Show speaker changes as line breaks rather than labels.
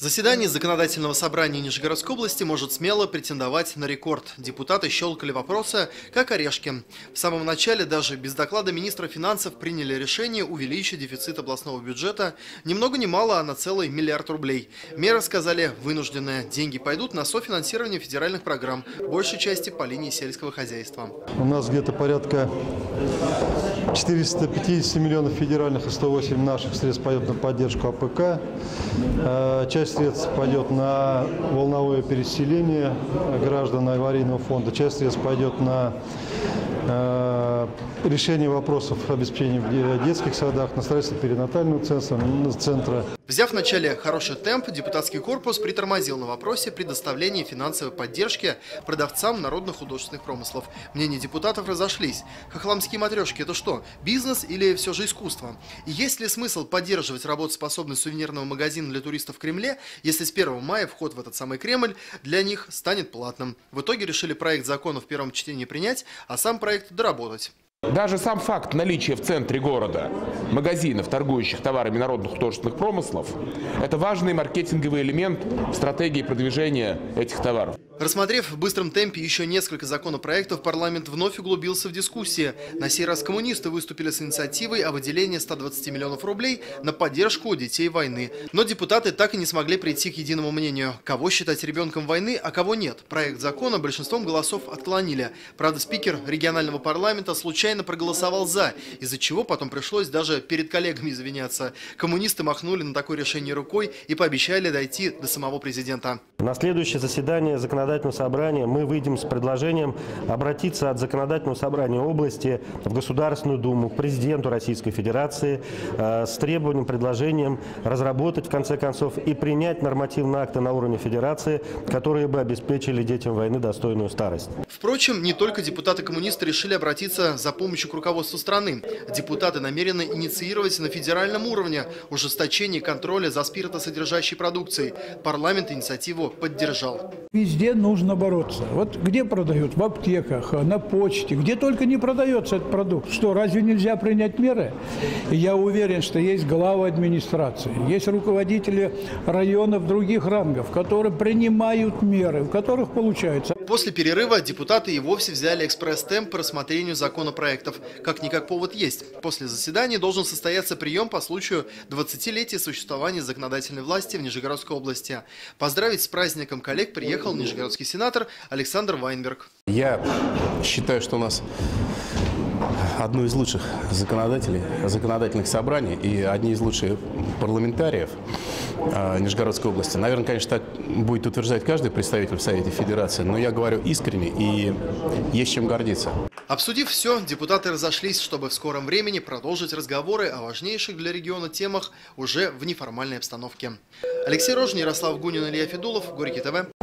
Заседание законодательного собрания Нижегородской области может смело претендовать на рекорд. Депутаты щелкали вопросы, как орешки. В самом начале даже без доклада министра финансов приняли решение увеличить дефицит областного бюджета ни много ни мало, а на целый миллиард рублей. Меры, сказали, вынужденные. Деньги пойдут на софинансирование федеральных программ, большей части по линии сельского хозяйства.
У нас где-то порядка 450 миллионов федеральных и 108 наших средств пойдет на поддержку АПК. Э, Часть средств пойдет на волновое переселение граждан аварийного фонда. Часть средств пойдет на э, решение вопросов обеспечения в детских садах, на строительство перинатального центра, центра.
Взяв вначале хороший темп, депутатский корпус притормозил на вопросе предоставления финансовой поддержки продавцам народных художественных промыслов. Мнения депутатов разошлись. Хохламские матрешки – это что, бизнес или все же искусство? И есть ли смысл поддерживать работоспособность сувенирного магазина для туристов в Кремле, если с 1 мая вход в этот самый Кремль для них станет платным? В итоге решили проект закона в первом чтении принять, а сам проект доработать.
Даже сам факт наличия в центре города магазинов, торгующих товарами народных художественных промыслов, это важный маркетинговый элемент в стратегии продвижения этих товаров.
Рассмотрев в быстром темпе еще несколько законопроектов, парламент вновь углубился в дискуссии. На сей раз коммунисты выступили с инициативой о выделении 120 миллионов рублей на поддержку детей войны. Но депутаты так и не смогли прийти к единому мнению, кого считать ребенком войны, а кого нет. Проект закона большинством голосов отклонили. Правда, спикер регионального парламента случайно проголосовал «за», из-за чего потом пришлось даже перед коллегами извиняться. Коммунисты махнули на такое решение рукой и пообещали дойти до самого президента.
На следующее заседание законодательного собрания мы выйдем с предложением обратиться от законодательного собрания области в Государственную Думу, к президенту Российской Федерации э, с требованием, предложением разработать в конце концов и принять нормативные акты на уровне Федерации, которые бы обеспечили детям войны достойную старость.
Впрочем, не только депутаты-коммунисты решили обратиться за помощью к руководству страны. Депутаты намерены инициировать на федеральном уровне ужесточение контроля за спиртосодержащей продукцией. Парламент инициативу поддержал.
Везде нужно бороться. Вот где продают? В аптеках, на почте, где только не продается этот продукт. Что, разве нельзя принять меры? Я уверен, что есть главы администрации, есть руководители районов других рангов, которые принимают меры, в которых получается.
После перерыва депутаты и вовсе взяли экспресс-темп по рассмотрению законопроектов. Как-никак повод есть. После заседания должен состояться прием по случаю 20-летия существования законодательной власти в Нижегородской области. Поздравить с праздником коллег приехал нижегородский сенатор Александр Вайнберг.
Я считаю, что у нас одно из лучших законодателей, законодательных собраний и одни из лучших парламентариев Нижегородской области. Наверное, конечно, так будет утверждать каждый представитель в Совете Федерации, но я говорю искренне и есть чем гордиться.
Обсудив все, депутаты разошлись, чтобы в скором времени продолжить разговоры о важнейших для региона темах уже в неформальной обстановке. Алексей Рожин, Ярослав Гунин, Илья Федулов, Горький ТВ.